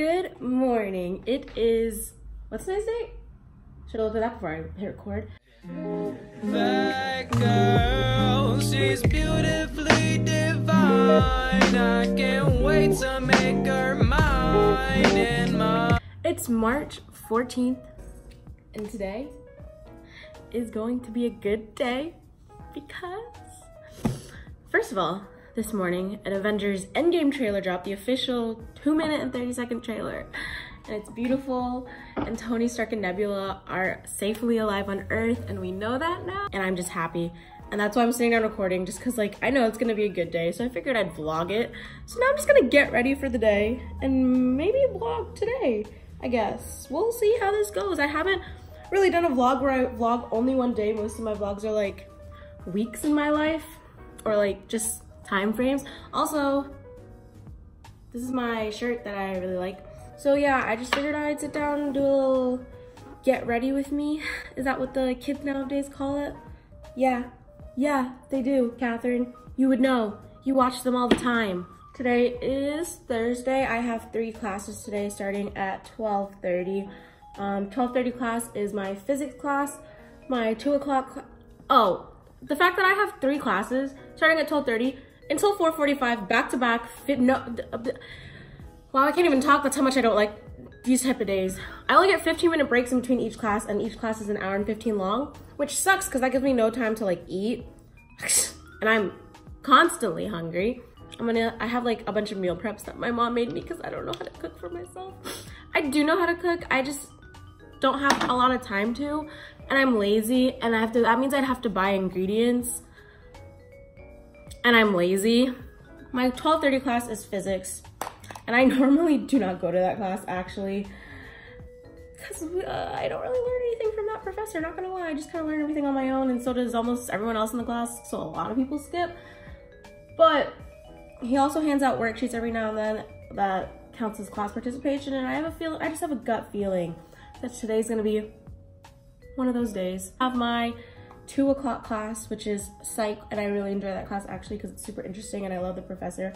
Good morning. It is, what's today's date? Should have looked at that before I hit record. That girl, she's beautifully divine. I can't wait to make her mine and mine. It's March 14th, and today is going to be a good day because, first of all, this morning, an Avengers Endgame trailer dropped, the official 2 minute and 30 second trailer. And it's beautiful, and Tony Stark and Nebula are safely alive on Earth, and we know that now. And I'm just happy. And that's why I'm sitting down recording, just cause like, I know it's gonna be a good day, so I figured I'd vlog it. So now I'm just gonna get ready for the day, and maybe vlog today, I guess. We'll see how this goes. I haven't really done a vlog where I vlog only one day. Most of my vlogs are like weeks in my life, or like just time frames. Also, this is my shirt that I really like. So yeah, I just figured I'd sit down and do a little get ready with me. Is that what the kids nowadays call it? Yeah, yeah, they do, Catherine. You would know. You watch them all the time. Today is Thursday. I have three classes today starting at 12.30. Um, 12.30 class is my physics class. My 2 o'clock, oh, the fact that I have three classes starting at 12.30 until 4.45 back to back fit no wow i can't even talk that's how much i don't like these type of days. I only get 15 minute breaks in between each class and each class is an hour and 15 long which sucks because that gives me no time to like eat. And i'm constantly hungry. I'm gonna i have like a bunch of meal preps that my mom made me because i don't know how to cook for myself. I do know how to cook i just don't have a lot of time to and i'm lazy and i have to that means i'd have to buy ingredients and I'm lazy. My 12.30 class is physics. And I normally do not go to that class actually. Because uh, I don't really learn anything from that professor, not gonna lie. I just kind of learn everything on my own and so does almost everyone else in the class. So a lot of people skip. But he also hands out worksheets every now and then that counts as class participation. And I have a feel, I just have a gut feeling that today's gonna be one of those days. I have my two o'clock class, which is psych, and I really enjoy that class actually because it's super interesting and I love the professor.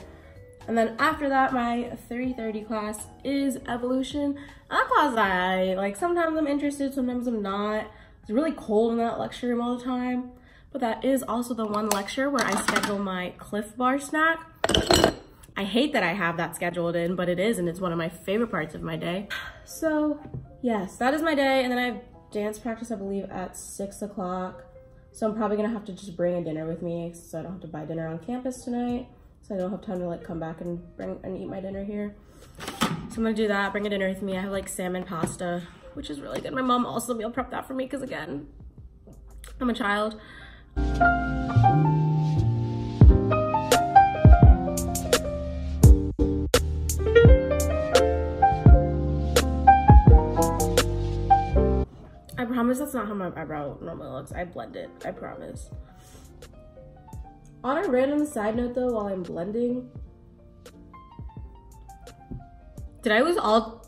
And then after that, my 3.30 class is evolution. That class I, like sometimes I'm interested, sometimes I'm not. It's really cold in that lecture room all the time. But that is also the one lecture where I schedule my Clif Bar snack. I hate that I have that scheduled in, but it is, and it's one of my favorite parts of my day. So yes, that is my day. And then I have dance practice, I believe, at six o'clock. So I'm probably gonna have to just bring a dinner with me so I don't have to buy dinner on campus tonight. So I don't have time to like come back and bring and eat my dinner here. So I'm gonna do that, bring a dinner with me. I have like salmon pasta, which is really good. My mom also meal prepped that for me because again, I'm a child. I promise that's not how my eyebrow normally looks. I blend it, I promise. On a random side note though, while I'm blending, did I lose all?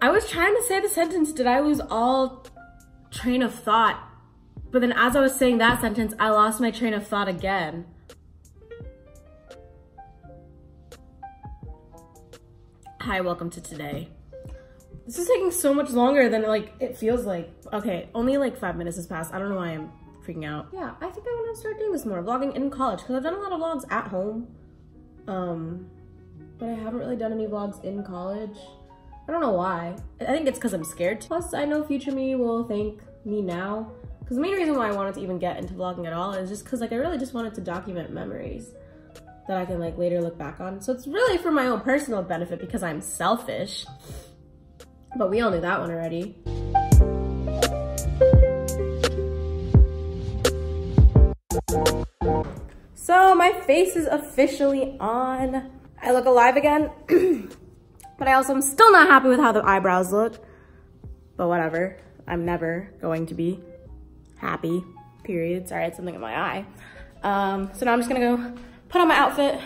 I was trying to say the sentence, did I lose all train of thought? But then as I was saying that sentence, I lost my train of thought again. Hi, welcome to today. This is taking so much longer than like it feels like. Okay, only like five minutes has passed. I don't know why I'm freaking out. Yeah, I think I want to start doing this more, vlogging in college, because I've done a lot of vlogs at home. Um, but I haven't really done any vlogs in college. I don't know why. I think it's because I'm scared. Plus, I know future me will thank me now. Because the main reason why I wanted to even get into vlogging at all is just because like I really just wanted to document memories that I can like later look back on. So it's really for my own personal benefit because I'm selfish. But we all knew that one already. So my face is officially on. I look alive again, but I also am still not happy with how the eyebrows look. But whatever, I'm never going to be happy, period. Sorry, I had something in my eye. Um, so now I'm just gonna go put on my outfit, and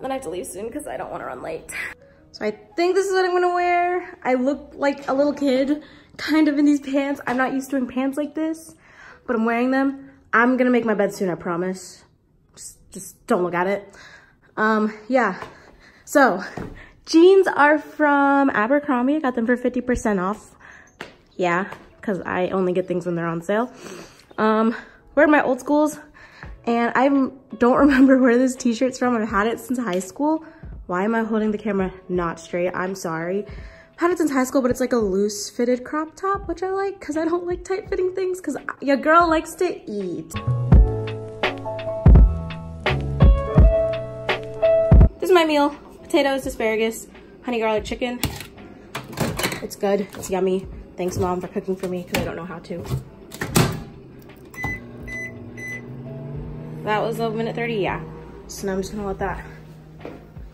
then I have to leave soon because I don't wanna run late. So I think this is what I'm gonna wear. I look like a little kid, kind of in these pants. I'm not used to wearing pants like this, but I'm wearing them. I'm gonna make my bed soon, I promise. Just, just don't look at it. Um, yeah, So, jeans are from Abercrombie. I got them for 50% off. Yeah, because I only get things when they're on sale. Um, wear my old schools. And I don't remember where this t-shirt's from. I've had it since high school. Why am I holding the camera not straight? I'm sorry. I've had it since high school, but it's like a loose fitted crop top, which I like because I don't like tight fitting things because your girl likes to eat. This is my meal. Potatoes, asparagus, honey garlic chicken. It's good, it's yummy. Thanks mom for cooking for me because I don't know how to. That was a minute 30, yeah. So now I'm just gonna let that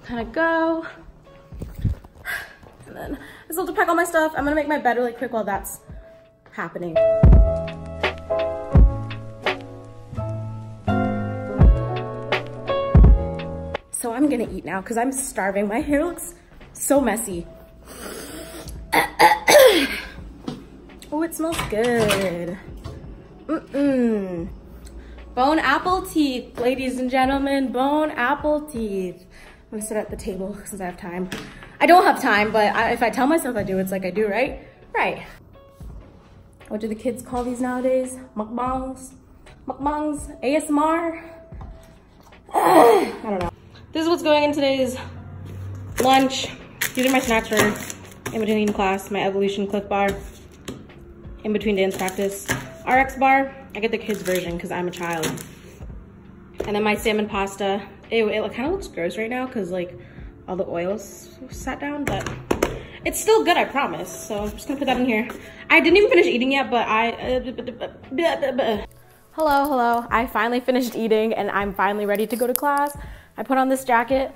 kind of go. And then I still have to pack all my stuff. I'm gonna make my bed really quick while that's happening. So I'm gonna eat now because I'm starving. My hair looks so messy. oh, it smells good. Mm-mm. Bone apple teeth, ladies and gentlemen, bone apple teeth. I'm gonna sit at the table since I have time. I don't have time, but I, if I tell myself I do, it's like I do, right? Right. What do the kids call these nowadays? Mukbangs? Mukbangs? ASMR? I don't know. This is what's going in today's lunch. These are my snacks for in between class, my evolution Clif bar, in between dance practice. RX bar, I get the kids version because I'm a child. And then my salmon pasta. It, it kind of looks gross right now because like all the oils sat down, but it's still good, I promise. So I'm just gonna put that in here. I didn't even finish eating yet, but I, uh, hello, hello. I finally finished eating and I'm finally ready to go to class. I put on this jacket.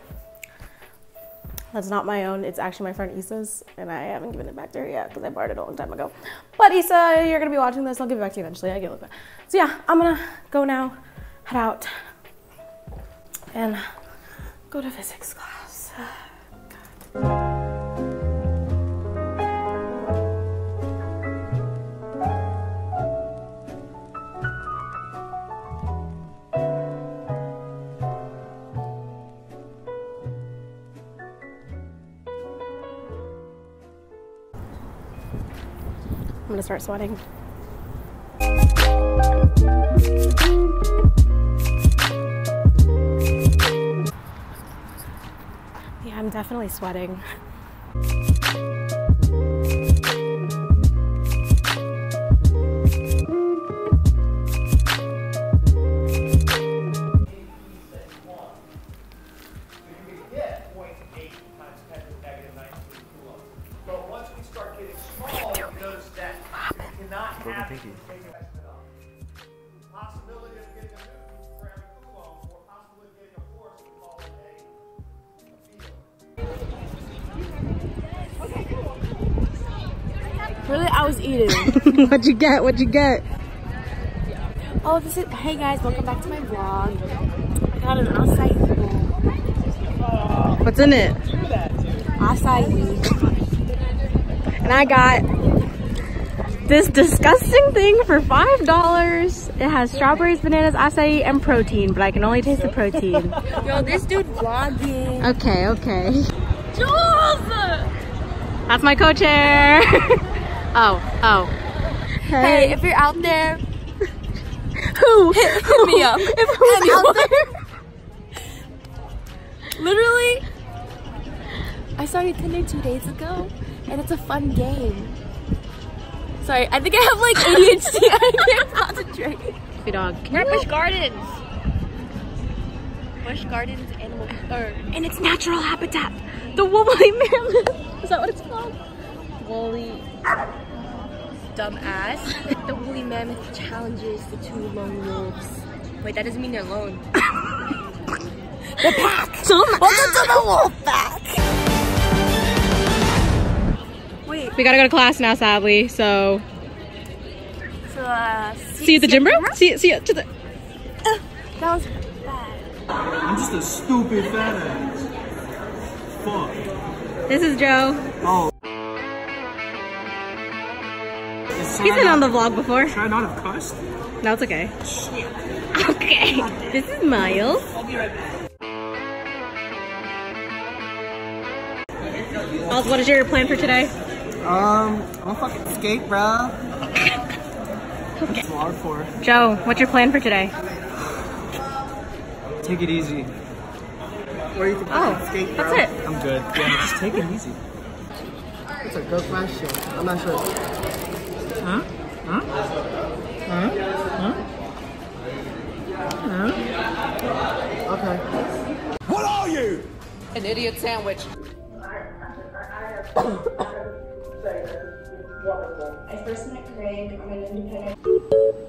That's not my own. It's actually my friend Issa's, and I haven't given it back to her yet because I borrowed it a long time ago. But Issa, you're gonna be watching this. I'll give it back to you eventually. I get it. So yeah, I'm gonna go now, head out, and go to physics class. God. I'm gonna start sweating. Definitely sweating. it a, a field. Really, I was eating. What'd you get? What'd you get? oh, this is, hey guys, welcome back to my vlog. I got an acai. What's in it? Acai. And I got this disgusting thing for five dollars. It has strawberries, bananas, acai, and protein, but I can only taste the protein. Yo, this dude vlogging. okay, okay. Jules! That's my co-chair. oh, oh. Hey, if you're out there, Who? hit, hit me up. If who's out there? Literally, I started Tinder two days ago, and it's a fun game. Sorry, I think I have like ADHD. I can't concentrate. Good dog. We're at Busch Gardens. Busch Gardens Animal or er. In its natural habitat, the woolly mammoth. is that what it's called? Woolly dumbass. the woolly mammoth challenges the two lone wolves. Wait, that doesn't mean they're alone. The pack. Welcome to the wolf pack. Wait, We gotta go to class now, sadly. So so uh, see you at the gym, bro. See, see you to the. That was bad. I'm just a stupid fat ass. Fuck. This is Joe. Oh. He's been on the vlog before. Should I not have cussed? No, it's okay. Okay. This is Miles. Miles, what is your plan for today? Um, I'm gonna fucking skate, bro. Okay. hardcore. Joe, what's your plan for today? Take it easy. Where you can Oh, skate, bro. that's it. I'm good. Yeah, just take it easy. It's a good question. I'm not sure. Huh? Huh? Huh? Huh? Huh? Okay. What are you? An idiot sandwich. I first met Craig on an independent.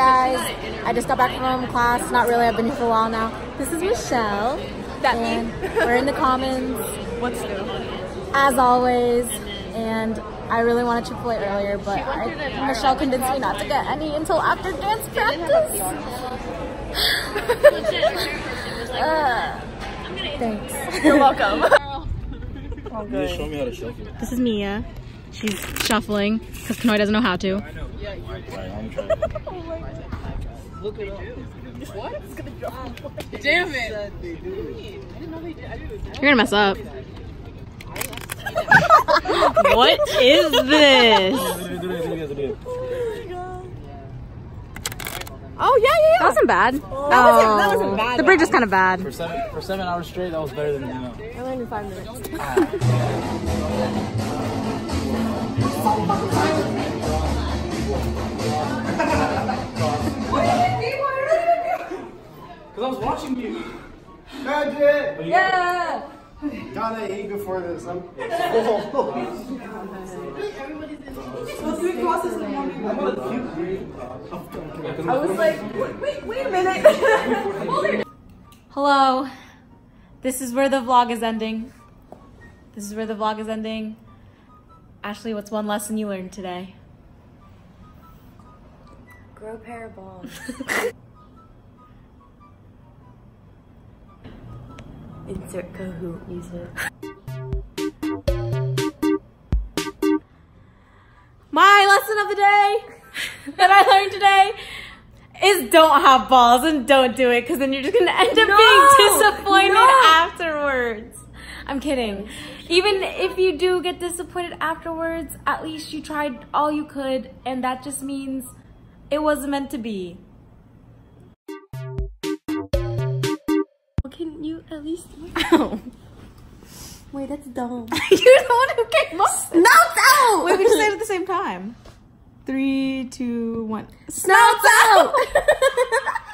Guys, I just got back from class. Not really, I've been here for a while now. This is Michelle. That and we're in the commons, What's new? as always. And I really wanted Chick-fil-A earlier, but I, Michelle convinced me not to get any until after dance practice. Uh, thanks. You're welcome. Show me how to shuffle. This is Mia. She's shuffling because Kanoy doesn't know how to. Alright, I'm trying. Damn it. You're gonna mess up. what is this? Oh, oh yeah, yeah, That wasn't bad. That, wasn't, that wasn't oh. bad. The bridge is kind of bad. For seven, for seven hours straight, that was better than you know. I learned in five minutes. Ah. Because I was watching you. Magic! Yeah! Gotta eat before this. I'm. I was like. Wait, wait a minute! Hello. This is where the vlog is ending. This is where the vlog is ending. Ashley, what's one lesson you learned today? Grow pair of balls. Insert Kahoot music. My lesson of the day that I learned today is don't have balls and don't do it because then you're just gonna end up being disappointed afterwards. I'm kidding. Even if you do get disappointed afterwards, at least you tried all you could, and that just means it wasn't meant to be. Can you at least? Ow. Wait, that's dumb. You're the one who came up. Snouts out! Wait, we just say it at the same time. Three, two, one. Snouts out!